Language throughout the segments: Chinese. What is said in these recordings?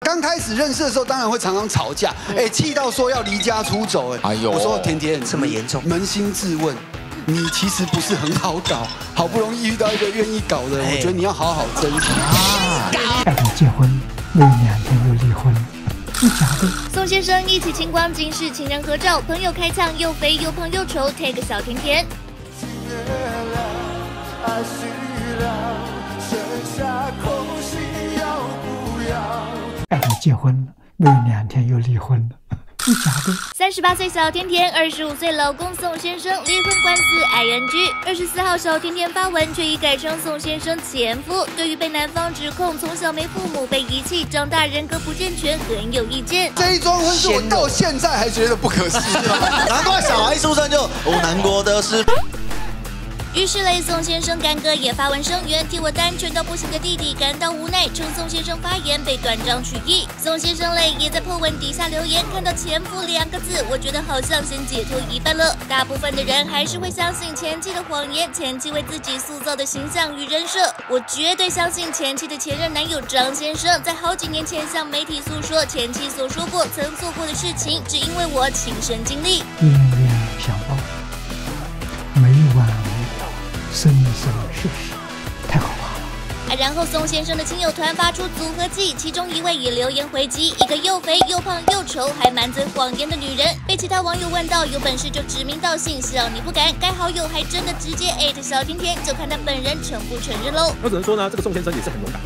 刚开始认识的时候，当然会常常吵架，哎，气到说要离家出走，哎，哎呦。我说甜甜这么严重？扪心自问，你其实不是很好搞，好不容易遇到一个愿意搞的，哎。我觉得你要好好珍惜。带你结婚，没有两天又离婚，是假的。宋先生一起清光金氏情人合照，朋友开枪又肥又胖又丑，take 小甜甜。结婚了，没有两天又离婚了，是假的。三十八岁小甜甜，二十五岁老公宋先生，离婚官司 ing。二十四号小甜甜发文，却已改称宋先生前夫。对于被男方指控从小没父母、被遗弃、长大人格不健全，很有意见。这一桩婚事我到现在还觉得不可思议。难怪小孩一出生就我难过的是。于是嘞宋先生干哥也发文声援，替我单纯到不行的弟弟感到无奈，称宋先生发言被断章取义。宋先生泪也在破文底下留言，看到前夫两个字，我觉得好像先解脱一半了。大部分的人还是会相信前妻的谎言，前妻为自己塑造的形象与人设。我绝对相信前妻的前任男友张先生，在好几年前向媒体诉说前妻所说过曾做过的事情，只因为我亲身经历。了，生生世世，太可怕了。啊然后宋先生的亲友团发出组合技，其中一位以留言回击，一个又肥又胖又丑，还满嘴谎言的女人，被其他网友问到有本事就指名道姓，笑你不敢。该好友还真的直接艾特小甜甜，就看他本人承不承认喽。那只能说呢，这个宋先生也是很勇敢。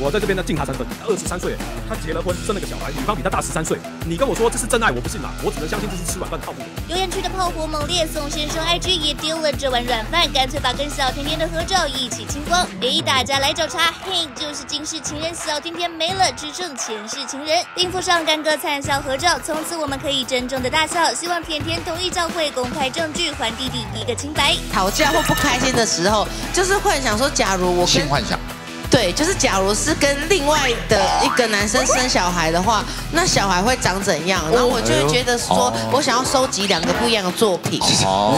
我在这边呢敬他三分。二十三岁，他结了婚，生了个小孩，女方比他大十三岁。你跟我说这是真爱，我不信啦，我只能相信这是吃软饭的套路。留言区的炮火猛烈，宋先生 IG 也丢了这碗软饭，干脆把跟小甜甜的合照一起清光。诶，大家来找茬，嘿，就是今世情人小甜甜没了，只剩前世情人，并附上干哥灿笑合照，从此我们可以真正的大笑。希望甜甜同意教会公开证据，还弟弟一个清白。吵架或不开心的时候，就是幻想说，假如我跟性幻想，对，就是假如是跟另外的一个男生生小孩的话，那小孩会长怎样？然后我就会觉得说哦，我想要收集两个不一样的作品。哦，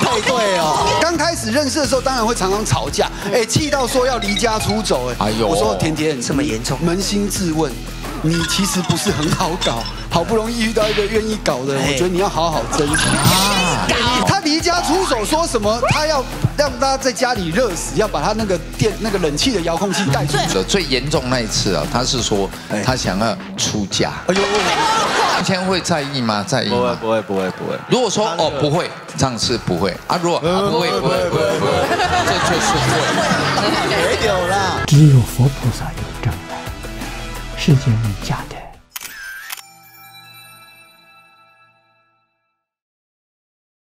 配对哦，刚开始认识的时候，当然会常常吵架，哎，气到说要离家出走，哎，哎呦。我说甜甜这么严重。扪心自问，你其实不是很好搞，好不容易遇到一个愿意搞的，哎我觉得你要好好珍惜。他离家出走，说什么他要让大家在家里热死，要把他那个电那个冷气的遥控器带出去。最最严重那一次啊，他是说哎他想要出家，哎呦，以前会在意吗？在意吗？不会不会不会，如果说哦不会，这样是不会啊。如果啊不会不会不会不会，这就是会。没有啦。只有佛菩萨有世间里假的。